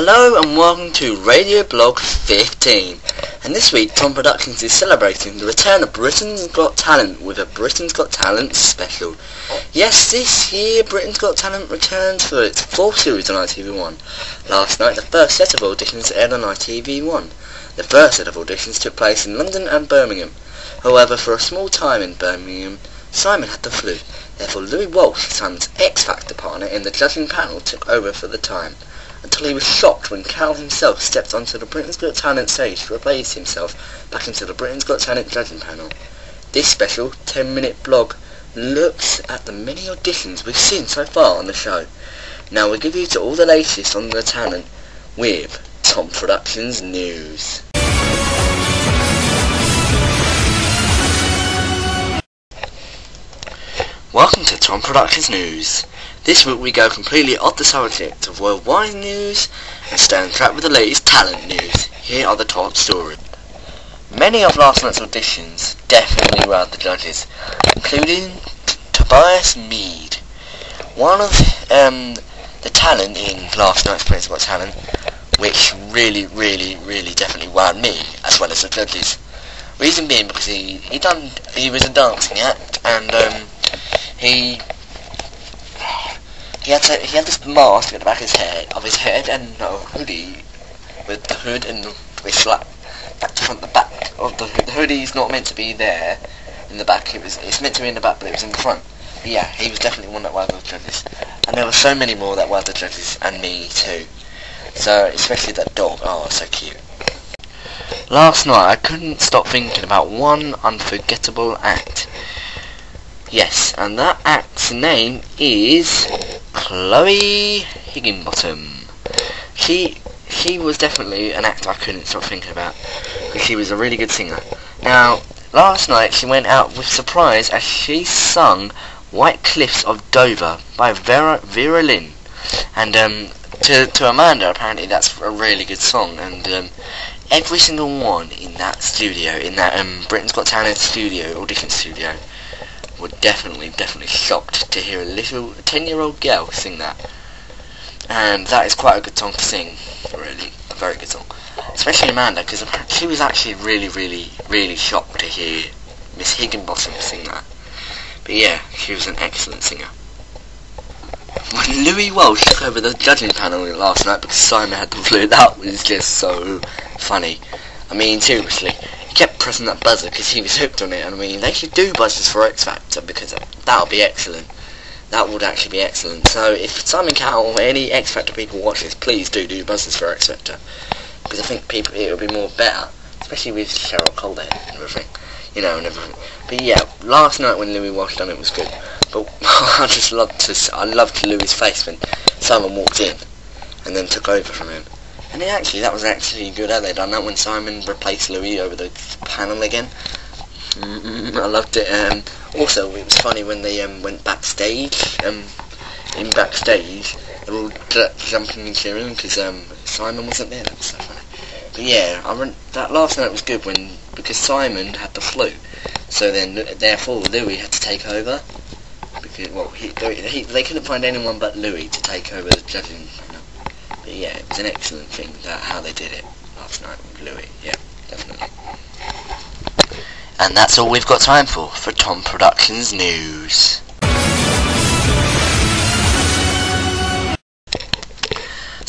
Hello and welcome to Radio Blog 15 and this week Tom Productions is celebrating the return of Britain's Got Talent with a Britain's Got Talent special. Yes, this year Britain's Got Talent returns for its fourth series on ITV1. Last night the first set of auditions aired on ITV1. The first set of auditions took place in London and Birmingham. However, for a small time in Birmingham, Simon had the flu. Therefore, Louis Walsh, Simon's X Factor partner in the judging panel, took over for the time until he was shocked when Cowell himself stepped onto the Britain's Got Talent stage to replace himself back into the Britain's Got Talent judging panel. This special 10 minute blog looks at the many auditions we've seen so far on the show. Now we'll give you to all the latest on the talent with Tom Productions News. Tom Productions News. This week we go completely off the subject of worldwide news and stay on track with the latest talent news. Here are the top stories. Many of last night's auditions definitely wowed the judges, including Tobias Mead. One of um, the talent in last night's Britain's Got Talent, which really, really, really definitely wowed me as well as the judges. Reason being because he he done he was a dancing act and um, he he had to, he had this mask at the back of his head of his head and a hoodie with the hood and which like back to front the back of the hood. The hoodie's not meant to be there in the back. It was it's meant to be in the back, but it was in the front. But yeah, he was definitely one that wowed the judges, and there were so many more that wowed the judges and me too. So especially that dog. Oh, so cute. Last night I couldn't stop thinking about one unforgettable act. Yes, and that act's name is Chloe Higginbottom. She she was definitely an actor I couldn't stop thinking about because she was a really good singer. Now, last night she went out with surprise as she sung White Cliffs of Dover by Vera Vera Lynn. And um, to to Amanda apparently that's a really good song and um, every single one in that studio, in that um, Britain's Got Talent studio, audition studio, were definitely, definitely shocked to hear a little 10-year-old girl sing that. And that is quite a good song to sing, really, a very good song. Especially Amanda, because she was actually really, really, really shocked to hear Miss Higginbottom sing that. But yeah, she was an excellent singer. When Louis Walsh took over the judging panel last night because Simon had the flu, that was just so funny. I mean, seriously, pressing that buzzer because he was hooked on it. And I mean, they should do buzzers for X Factor because that would be excellent. That would actually be excellent. So if Simon Cowell or any X Factor people watch this, please do do buzzers for X Factor because I think people it would be more better, especially with Cheryl Cole there and everything, you know, and everything. But yeah, last night when Louis Walsh done it was good. But I just loved to I loved Louis' face when Simon walked in and then took over from him. And it actually, that was actually good how they done that when Simon replaced Louis over the panel again. Mm, I loved it. Um, also, it was funny when they um, went backstage. Um, in backstage, they were all jumping and cheering because um, Simon wasn't there. That was so funny. But yeah, I that last night was good when because Simon had the flu, so then therefore Louis had to take over. Because well, he, he, they couldn't find anyone but Louis to take over the judging yeah, it was an excellent thing that how they did it last night with Louis. Yeah, definitely. And that's all we've got time for for Tom Productions news.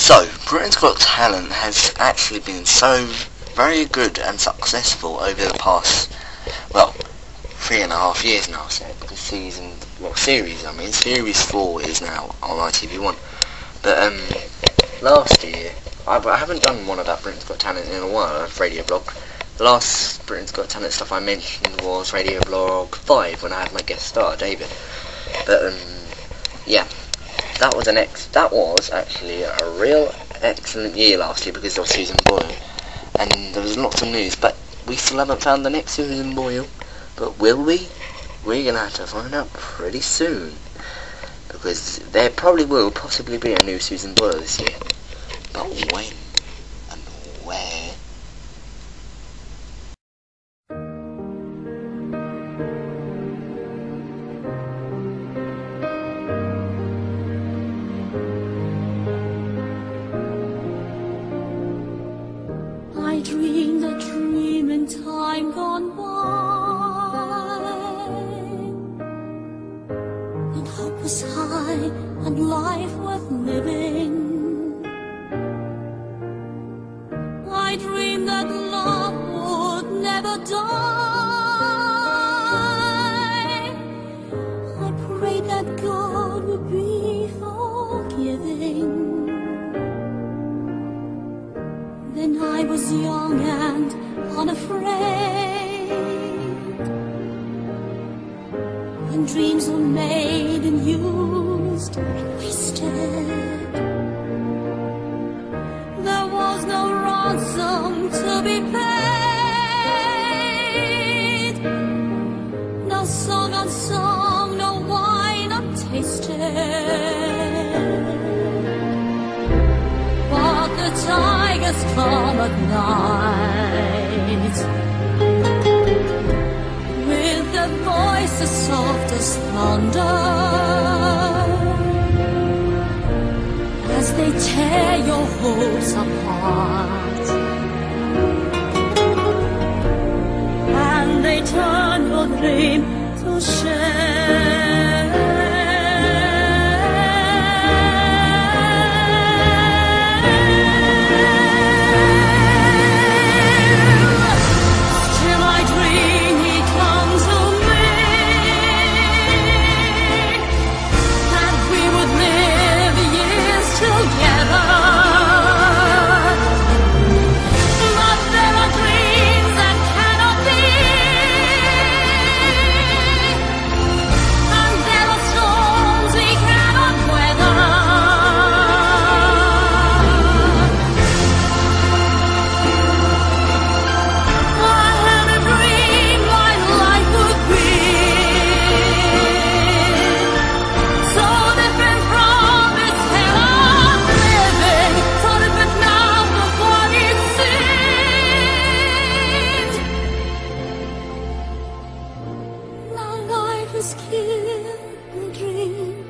So, Britain's Got Talent has actually been so very good and successful over the past, well, three and a half years now. So, because season, well, series, I mean, series four is now on ITV1. But um, last year, I, I haven't done one of that Britain's Got Talent in a while, Radio Blog. The last Britain's Got Talent stuff I mentioned was Radio Blog 5 when I had my guest star, David. But, um, yeah, that was an ex that was actually a real excellent year last year because of Susan Boyle. And there was lots of news, but we still haven't found the next Susan Boyle. But will we? We're going to have to find out pretty soon because there probably will possibly be a new Susan Boyle this year. But when and where? young and unafraid. When dreams are made in you has come at night with a voice as soft as thunder as they tear your hopes apart and they turn your dream to shame. skin dream